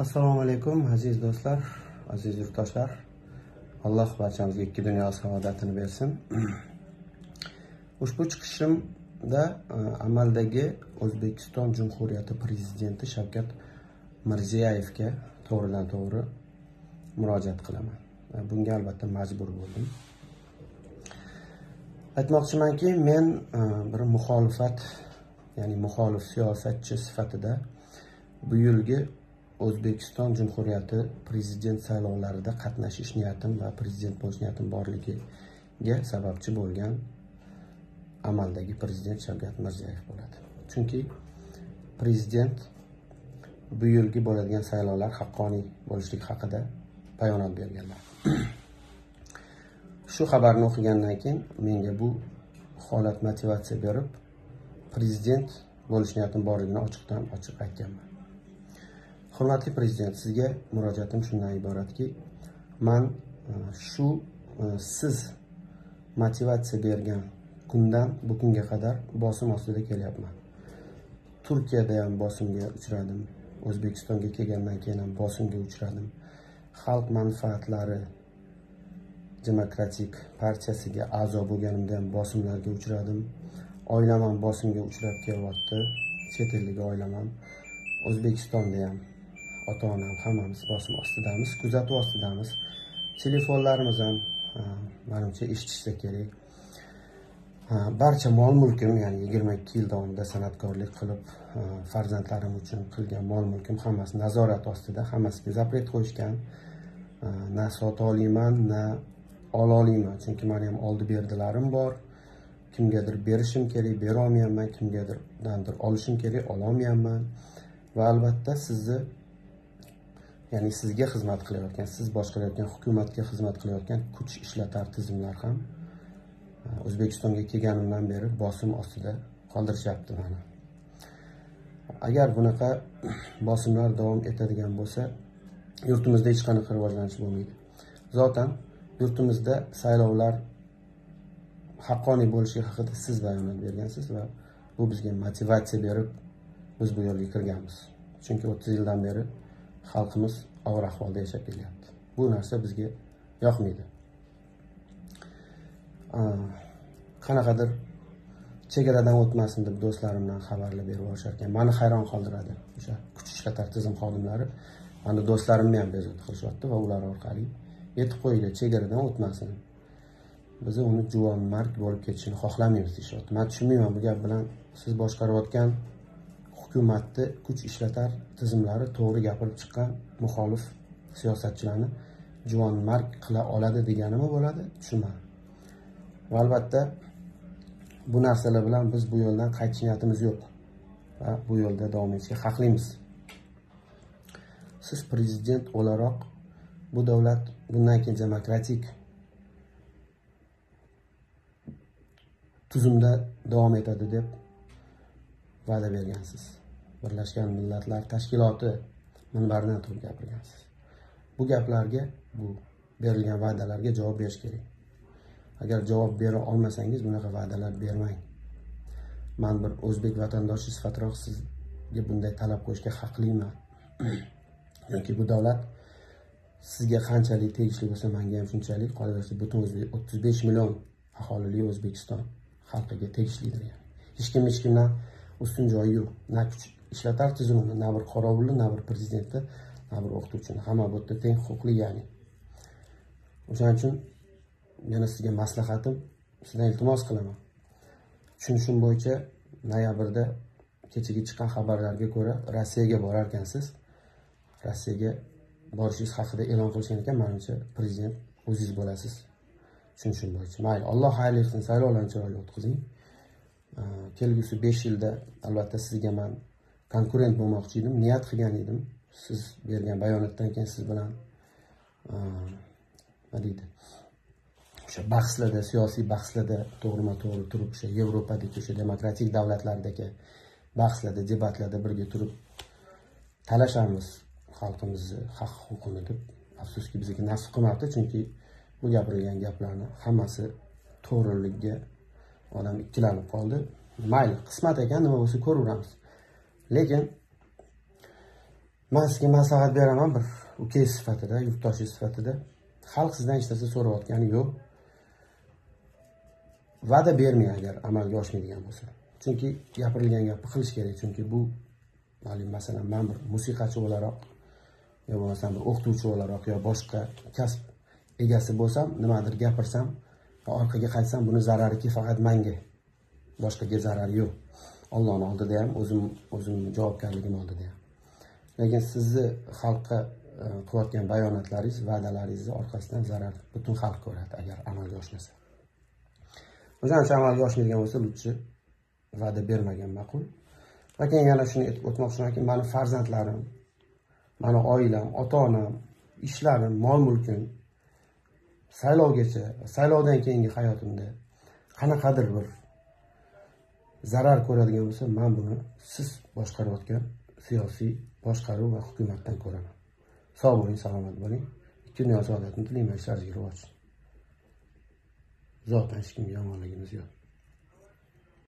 assalomu alaykum aziz do'stlar aziz yurtdoshlar. Alloh barchamizga ikki dunyo saodatini bersin. Ushbu chiqishimda e, amaldagi o'zbekiston jumhuriyati prezidenti shavkat mirziyoyevga to'g'ridan to'g'ri murojaat qilaman. E, bunga albatta majbur bo'ldim. Aytmoqchimanki men e, bir muxolifat ya'ni muxolif siyosatchi sifatida bu yilgi o'zbekiston jumhuriyati prezident saylovlarida qatnashish niyatim va prezident bo'lish niyatim borligiga sababchi bo'lgan amaldagi prezident shavkat mirziyoyev bo'ladi. Chunki prezident bu yilgi bo'ladigan saylovlar haqqoniy bo'lishligi haqida bayonot berganlar. Shu xabarni o'qigandan keyin menga bu holat motivatsiya berib prezident bo'lish niyatim borligini ochiqdan ochiq aytganman. Hurmatli prezident sizga murojaatim shundan iboratki man e, shu e, siz motivatsiya bergan kundan bu kunga qadar bosim ostida kelyapman. Turkiyada ham bosimga uchradim o'zbekistonga kelgandan keyin ham bosimga uchradim. Xalq manfaatlari demokratik partiyasiga a'zo bo'lganimda ham bosimlarga uchradim. Oilam ham bosimga uchrab kelyapti chet eldagi oilam ham. O'zbekistonda ham ota onam hammamiz bosim ostidamiz kuzatuv ostidamiz. Telefonlarimiz ham manimcha eshitishsa kerak. Barcha mol mulkim ya'ni yigirma ikki yil davomida san'atkorlik qilib farzandlarim uchun qilgan mol mulkim hammasi nazorat ostida hammasiga zapret qo'yishgan. Na sota olmayman na ololmayman chunki mani ham oldi berdilarim bor. Kimgadir berishim kerak berolmayapman kimgadirdandir olishim kerak ololmayapman. Va albatta sizni ya'ni sizga xizmat qilayotgan siz boshqarayotgan hukumatga xizmat qilayotgan kuch ishlatar tizimlar ham e, o'zbekistonga kelganimdan beri bosim ostida qoldirishyapti mani agar bunaqa bosimlar davom etadigan bo'lsa yurtimizda hech qanaqa rivojlanish bo'lmaydi. Zotan yurtimizda saylovlar haqqoniy bo'lishi haqida siz bayonot bergansiz va bu bizga motivatsiya berib biz bu yo'lga kirganmiz. Chunki o'ttiz yildan beri xalqimiz og'ir ahvolda yashab kelyapti. Bu narsa bizga yoqmaydi. Qanaqadir chegaradan o'tmasin deb do'stlarimdan xabarlar berib yuborisharkan ekan mani hayron qoldiradi. O'sha kuch ishlatar tizim xodimlari mani do'stlarimni ham bezovta qilishyapti va ular orqali yetib qo'yinglar chegaradan o'tmasin. Biz uni juvon mark bo'lib ketishini xohlamaymiz deyishyapti. Man tushunmayman bu gap bilan siz boshqarayotgan hukumatni kuch ishlatar tizimlari to'g'ri gapirib chiqqan muxolif siyosatchilarni juvon mark qila oladi deganimi bo'ladi? Tushunmadim. Va albatta bu narsalar bilan biz bu yo'ldan qaytish niyatimiz yo'q va bu yo'lda davom etishga haqlimiz. Siz prezident o'laroq bu davlat bundan keyin demokratik tuzumda davom etadi deb va'da bergansiz. Birlashgan millatlar tashkiloti minbaridan turib gapirgansiz. Bu gaplarga bu berilgan va'dalarga javob berish kerak. Agar javob bera olmasangiz bunaqa va'dalar bermang. Man bir o'zbek vatandoshi sifatroq sizga bunday talab qo'yishga haqliman yoki bu davlat sizga qanchalik tegishli bo'lsa manga ham shunchalik qolaversa butun o'ttiz besh million aholili o'zbekiston xalqiga tegishlidir hech kim hech kimdan ustun joyi yo'q. Na kuch ishlatar tizimini na bir qorovulni na bir prezidentni na bir o'qituvchini hamma bu yerda teng huquqli ya'ni. O'shaning uchun yana sizga maslahatim sizdan iltimos qilaman. Tushunishim bo'yicha noyabrda kechagi chiqqan xabarlarga ko'ra rossiyaga borar ekansiz rossiyaga borishingiz haqida e'lon qilishgan ekan manimcha prezident o'zingiz bo'lasiz. Tushunishim bo'yicha mayli alloh xayrli qilsin saylovlarni chiroyli o'tkazing. Kelgusi besh yilda albatta sizga man konkurent bo'lmoqchi edim niyat qilgan edim. Siz bergan bayonotdan keyin siz bilan nima deydi o'sha bahslarda siyosiy bahslarda to'g'rima to'g'ri turib o'sha yevropadagi o'sha demokratik davlatlardagi bahslarda debatlarda birga turib talashamiz xalqimizni haq huquqini deb. Afsuski bizga nasib qilmabdi chunki bu gapirilgan gaplarni hammasi to'g'riligiga odam ikkilanib qoldi. Mayli qismat ekan nima bo'lsa ko'raveramiz lekin man sizga maslahat beraman bir ukangiz sifatida yurtdoshingiz sifatida. Xalq sizdan hech narsa so'rayotgani yo'q. Va'da bermang agar amalga oshmaydigan bo'lsa. Chunki gapirilgan gapni qilish kerak chunki bu masalan man bir musiqachi o'laroq yo bo'lmasam bir o'qituvchi o'laroq yo boshqa kasb egasi bo'lsam nimadir gapirsam orqaga qaytsam buni zarari faqat manga boshqaga zarari yo'q. Ollohni oldida ham o'zim o'zim javobgarligim oldida ham. Lekin sizni xalqqa e, qilayotgan bayonotlaringiz va'dalaringizni orqasidan zarar butun xalq ko'radi agar amalga oshmasa o'shaning amalga oshmaydigan bo'lsa lutchi va'da bermagan ma'qul. Va keyin yana shuni aytib o'tmoqchimanki mani farzandlarim mani oilam ota onam ishlarim mol mulkim saylovgacha saylovdan keyingi hayotimda qanaqadir bir zarar ko'radigan bo'lsa man buni siz boshqarayotgan siyosiy boshqaruv va hukumatdan ko'raman. Sog' bo'ling salomat bo'ling. Ikki dunyo saodatini tilayman ishlaringiz rivoj. Zotan hech kimga yomonligimiz yo'q.